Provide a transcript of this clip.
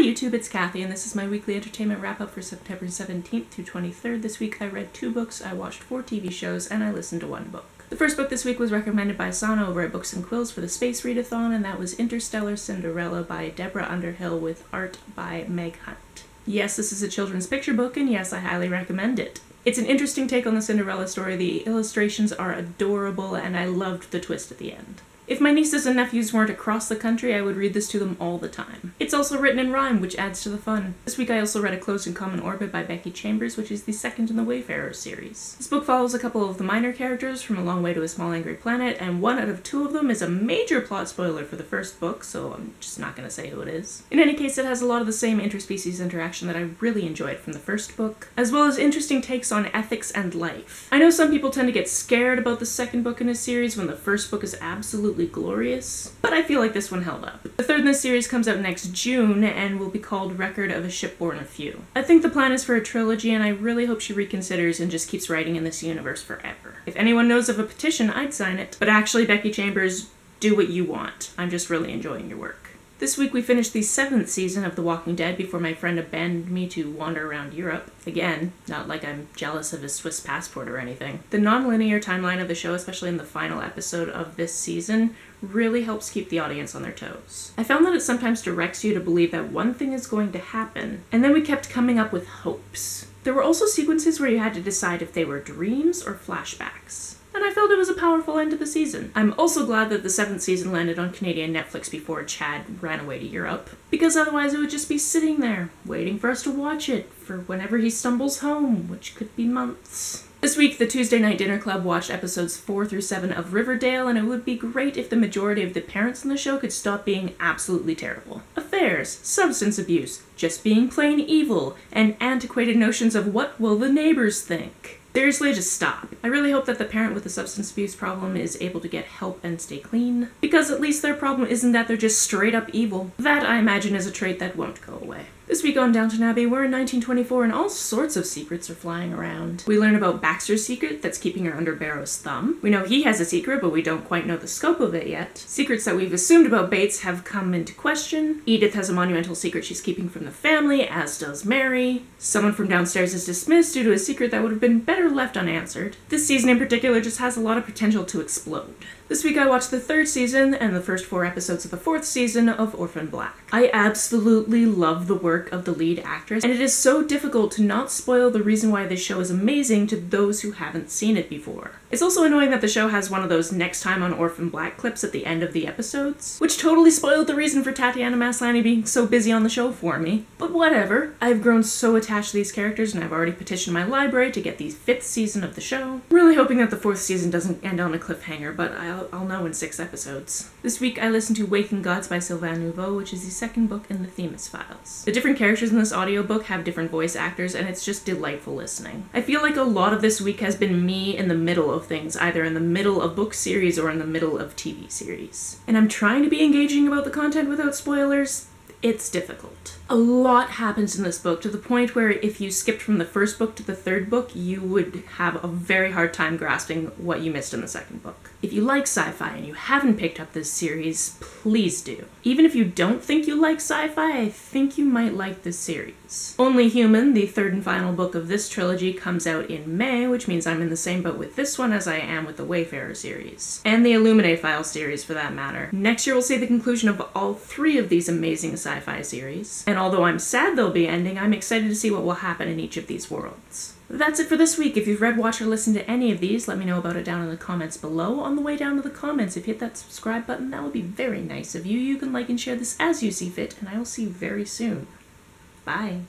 YouTube, it's Kathy, and this is my weekly entertainment wrap up for September 17th through 23rd. This week I read two books, I watched four TV shows, and I listened to one book. The first book this week was recommended by Sana over at Books and Quills for the Space Readathon, and that was Interstellar Cinderella by Deborah Underhill with art by Meg Hunt. Yes, this is a children's picture book, and yes, I highly recommend it. It's an interesting take on the Cinderella story. The illustrations are adorable, and I loved the twist at the end. If my nieces and nephews weren't across the country, I would read this to them all the time. It's also written in rhyme, which adds to the fun. This week I also read A Close and Common Orbit by Becky Chambers, which is the second in the Wayfarer series. This book follows a couple of the minor characters from A Long Way to a Small Angry Planet, and one out of two of them is a major plot spoiler for the first book, so I'm just not gonna say who it is. In any case, it has a lot of the same interspecies interaction that I really enjoyed from the first book, as well as interesting takes on ethics and life. I know some people tend to get scared about the second book in a series when the first book is absolutely glorious, but I feel like this one held up. The third in the series comes out next June and will be called Record of a Spaceborn of Few. I think the plan is for a trilogy and I really hope she reconsiders and just keeps writing in this universe forever. If anyone knows of a petition, I'd sign it. But actually, Becky Chambers, do what you want. I'm just really enjoying your work. This week we finished the seventh season of The Walking Dead before my friend abandoned me to wander around Europe. Again, not like I'm jealous of his Swiss passport or anything. The non-linear timeline of the show, especially in the final episode of this season, really helps keep the audience on their toes. I found that it sometimes directs you to believe that one thing is going to happen, and then we kept coming up with hopes. There were also sequences where you had to decide if they were dreams or flashbacks and I felt it was a powerful end to the season. I'm also glad that the seventh season landed on Canadian Netflix before Chad ran away to Europe, because otherwise it would just be sitting there, waiting for us to watch it for whenever he stumbles home, which could be months. This week, the Tuesday Night Dinner Club watched episodes 4 through 7 of Riverdale, and it would be great if the majority of the parents in the show could stop being absolutely terrible. Affairs, substance abuse, just being plain evil, and antiquated notions of what will the neighbors think. Seriously, just stop. I really hope that the parent with a substance abuse problem is able to get help and stay clean, because at least their problem isn't that they're just straight up evil. That, I imagine, is a trait that won't go away. This week on Downton Abbey, we're in 1924 and all sorts of secrets are flying around. We learn about Baxter's secret that's keeping her under Barrow's thumb. We know he has a secret, but we don't quite know the scope of it yet. Secrets that we've assumed about Bates have come into question. Edith has a monumental secret she's keeping from the family, as does Mary. Someone from downstairs is dismissed due to a secret that would have been better left unanswered. This season in particular just has a lot of potential to explode. This week I watched the third season and the first four episodes of the fourth season of Orphan Black. I absolutely love the work of the lead actress, and it is so difficult to not spoil the reason why this show is amazing to those who haven't seen it before. It's also annoying that the show has one of those next time on Orphan Black clips at the end of the episodes, which totally spoiled the reason for Tatiana Maslany being so busy on the show for me. But whatever, I've grown so attached to these characters and I've already petitioned my library to get the fifth season of the show. really hoping that the fourth season doesn't end on a cliffhanger, but I'll, I'll know in six episodes. This week I listened to Waking Gods by Sylvain Neuvel, which is the second book in the Themis Files. The different characters in this audiobook have different voice actors, and it's just delightful listening. I feel like a lot of this week has been me in the middle of things, either in the middle of book series or in the middle of TV series. And I'm trying to be engaging about the content without spoilers. It's difficult. A lot happens in this book to the point where if you skipped from the first book to the third book, you would have a very hard time grasping what you missed in the second book. If you like sci fi and you haven't picked up this series, please do. Even if you don't think you like sci fi, I think you might like this series. Only Human, the third and final book of this trilogy, comes out in May, which means I'm in the same boat with this one as I am with the Wayfarer series. And the Illuminae Files series, for that matter. Next year, we'll see the conclusion of all three of these amazing sci fi series. And although I'm sad they'll be ending, I'm excited to see what will happen in each of these worlds. That's it for this week. If you've read, watched, or listened to any of these, let me know about it down in the comments below. On the way down to the comments, if you hit that subscribe button, that would be very nice of you. You can like and share this as you see fit, and I will see you very soon. Bye.